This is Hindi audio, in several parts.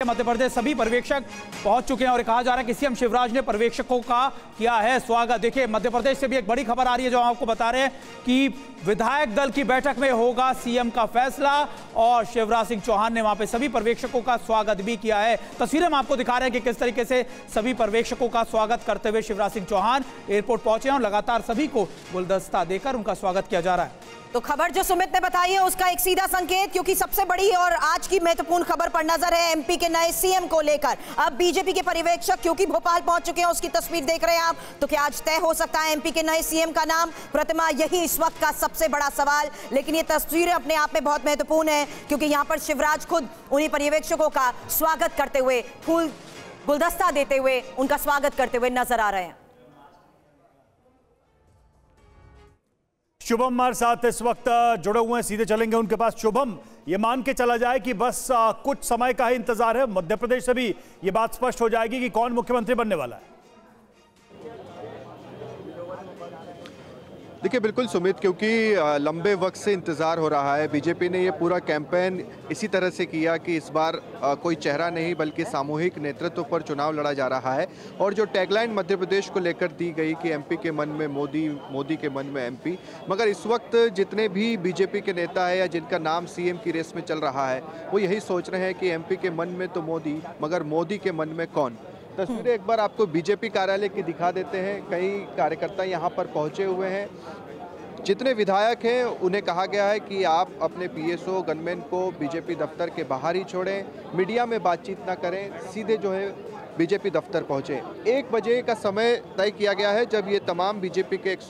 मध्य प्रदेश सभी पर्यवेक्षक पहुँच चुके हैं और कहा जा रहा है कि सीएम शिवराज ने पर्यवेक्षकों का किया है स्वागत। देखिए, मध्य प्रदेश से भी एक बड़ी खबर आ रही है जो आपको बता रहे हैं कि विधायक दल की बैठक में होगा सीएम का फैसला और शिवराज सिंह चौहान ने वहाँ पे सभी पर्यवेक्षकों का स्वागत भी किया है। तस्वीरें हम आपको दिखा रहे हैं कि किस तरीके से सभी पर्यवेक्षकों का स्वागत करते हुए शिवराज सिंह चौहान एयरपोर्ट पहुँचे और लगातार सभी को गुलदस्ता देकर उनका स्वागत किया जा रहा है। तो खबर जो सुमित ने बताई है, उसका एक सीधा संकेत, क्योंकि सबसे बड़ी और आज की महत्वपूर्ण खबर पर नज़र है एमपी के नए सीएम को लेकर। अब बीजेपी के पर्यवेक्षक, क्योंकि भोपाल पहुँच चुके हैं, उसकी तस्वीर देख रहे हैं आप तो क्या आज तय हो सकता है एमपी के नए सीएम का नाम? प्रतिमा यही इस वक्त का सबसे बड़ा सवाल। लेकिन ये तस्वीरें अपने आप में बहुत महत्वपूर्ण है, क्योंकि यहाँ पर शिवराज खुद उन्हीं पर्यवेक्षकों का स्वागत करते हुए, फूल गुलदस्ता देते हुए उनका स्वागत करते हुए नज़र आ रहे हैं। शुभम हमारे साथ इस वक्त जुड़े हुए हैं, सीधे चलेंगे उनके पास। शुभम, ये मान के चला जाए कि बस कुछ समय का ही इंतज़ार है। मध्य प्रदेश से भी ये बात स्पष्ट हो जाएगी कि कौन मुख्यमंत्री बनने वाला है। देखिए, बिल्कुल सुमित, क्योंकि लंबे वक्त से इंतज़ार हो रहा है। बीजेपी ने ये पूरा कैंपेन इसी तरह से किया कि इस बार कोई चेहरा नहीं, बल्कि सामूहिक नेतृत्व पर चुनाव लड़ा जा रहा है। और जो टैगलाइन मध्य प्रदेश को लेकर दी गई कि एमपी के मन में मोदी मोदी के मन में एमपी, मगर इस वक्त जितने भी बीजेपी के नेता है या जिनका नाम सीएम की रेस में चल रहा है, वो यही सोच रहे हैं कि एमपी के मन में तो मोदी, मगर मोदी के मन में कौन? तस्वीरें एक बार आपको बीजेपी कार्यालय की दिखा देते हैं। कई कार्यकर्ता यहाँ पर पहुँचे हुए हैं। जितने विधायक हैं, उन्हें कहा गया है कि आप अपने पीएसओ गनमैन को बीजेपी दफ्तर के बाहर ही छोड़ें, मीडिया में बातचीत ना करें, सीधे जो है बीजेपी दफ्तर पहुँचे। एक बजे का समय तय किया गया है जब ये तमाम बीजेपी के एक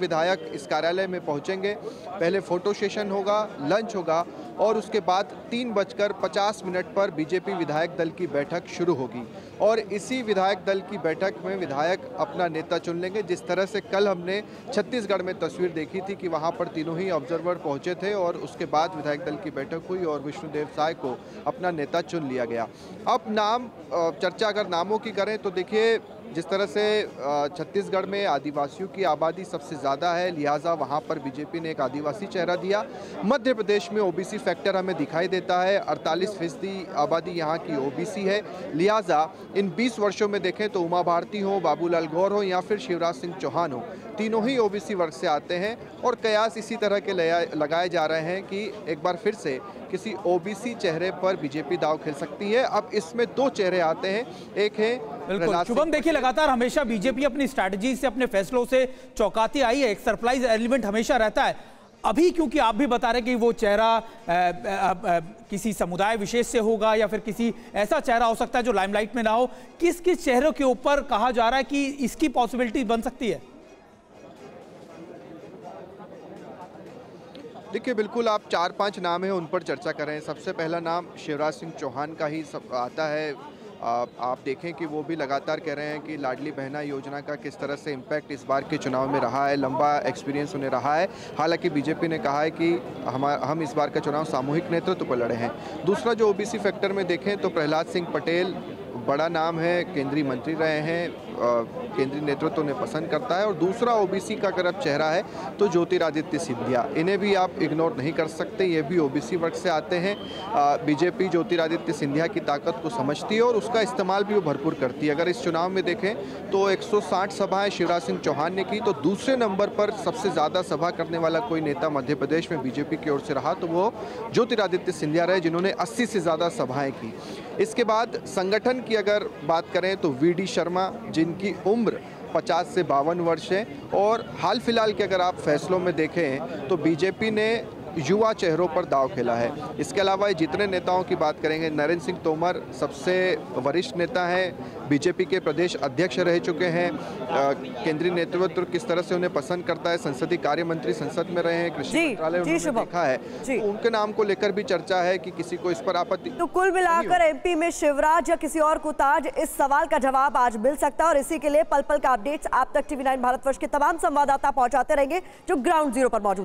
विधायक इस कार्यालय में पहुँचेंगे। पहले फ़ोटो सेशन होगा लंच होगा और उसके बाद तीन बजकर पचास मिनट पर बीजेपी विधायक दल की बैठक शुरू होगी। और इसी विधायक दल की बैठक में विधायक अपना नेता चुन लेंगे। जिस तरह से कल हमने छत्तीसगढ़ में तस्वीर देखी थी कि वहाँ पर तीनों ही ऑब्जर्वर पहुँचे थे और उसके बाद विधायक दल की बैठक हुई और विष्णुदेव साय को अपना नेता चुन लिया गया। अब नाम चर्चा अगर नामों की करें तो देखिए जिस तरह से छत्तीसगढ़ में आदिवासियों की आबादी सबसे ज़्यादा है, लिहाजा वहाँ पर बीजेपी ने एक आदिवासी चेहरा दिया। मध्य प्रदेश में ओबीसी फैक्टर हमें दिखाई देता है, अड़तालीस फ़ीसदी आबादी यहाँ की ओबीसी है। लिहाजा इन 20 वर्षों में देखें तो उमा भारती हो, बाबूलाल गौर हो या फिर शिवराज सिंह चौहान हो। तीनों ही ओबीसी वर्ग से आते हैं और कयास इसी तरह के लगाए जा रहे हैं कि एक बार फिर से किसी ओबीसी चेहरे पर बीजेपी दाव खेल सकती है। अब इसमें दो चेहरे आते हैं। एक है शुभम देखिए लगातार हमेशा बीजेपी अपनी स्ट्रैटेजी से अपने फैसलों से चौकाती आई है। एक सरप्राइज़ एलिमेंट हमेशा रहता है। अभी क्योंकि आप भी बता रहे कि वो चेहरा आ, आ, आ, किसी समुदाय विशेष से होगा या फिर किसी ऐसा चेहरा हो सकता है जो लाइमलाइट में ना हो। किस किस चेहरों के ऊपर कहा जा रहा है कि इसकी पॉसिबिलिटी बन सकती है? देखिए, बिल्कुल आप चार पाँच नाम हैं, उन पर चर्चा कर रहे हैं। सबसे पहला नाम शिवराज सिंह चौहान का ही सब आता है। आप देखें कि वो भी लगातार कह रहे हैं कि लाडली बहना योजना का किस तरह से इम्पैक्ट इस बार के चुनाव में रहा है, लंबा एक्सपीरियंस उन्हें रहा है। हालाँकि बीजेपी ने कहा है कि हम हम इस बार का चुनाव सामूहिक नेतृत्व पर लड़े हैं। दूसरा जो ओबीसी फैक्टर में देखें तो प्रहलाद सिंह पटेल बड़ा नाम है, केंद्रीय मंत्री रहे हैं। केंद्रीय नेतृत्व ने पसंद करता है और दूसरा ओबीसी का अगर चेहरा है तो ज्योतिरादित्य सिंधिया। इन्हें भी आप इग्नोर नहीं कर सकते, ये भी ओबीसी वर्ग से आते हैं। बीजेपी ज्योतिरादित्य सिंधिया की ताकत को समझती है और उसका इस्तेमाल भी वो भरपूर करती है। अगर इस चुनाव में देखें तो 160 सभाएँ शिवराज सिंह चौहान ने की तो दूसरे नंबर पर सबसे ज़्यादा सभा करने वाला कोई नेता मध्य प्रदेश में बीजेपी की ओर से रहा तो वो ज्योतिरादित्य सिंधिया रहे, जिन्होंने अस्सी से ज़्यादा सभाएँ की। इसके बाद संगठन की अगर बात करें तो वी शर्मा जिनकी उम्र 50 से बावन वर्ष है। और हाल फ़िलहाल के अगर आप फैसलों में देखें तो बीजेपी ने युवा चेहरों पर दाव खेला है। इसके अलावा जितने नेताओं की बात करेंगे नरेंद्र सिंह तोमर सबसे वरिष्ठ नेता हैं बीजेपी के प्रदेश अध्यक्ष रह चुके हैं। केंद्रीय नेतृत्व किस तरह से उन्हें पसंद करता है संसदीय कार्य मंत्री संसद में रहे हैं कृषि मंत्रालय देखा है। तो उनके नाम को लेकर भी चर्चा है कि किसी को इस पर आपत्ति तो कुल मिलाकर एमपी में शिवराज या किसी और को ताज इस सवाल का जवाब आज मिल सकता है और इसी के लिए पल पल का अपडेट्स आप तक टीवी नाइन भारतवर्ष के तमाम संवाददाता पहुंचाते रहेंगे जो ग्राउंड ज़ीरो पर मौजूद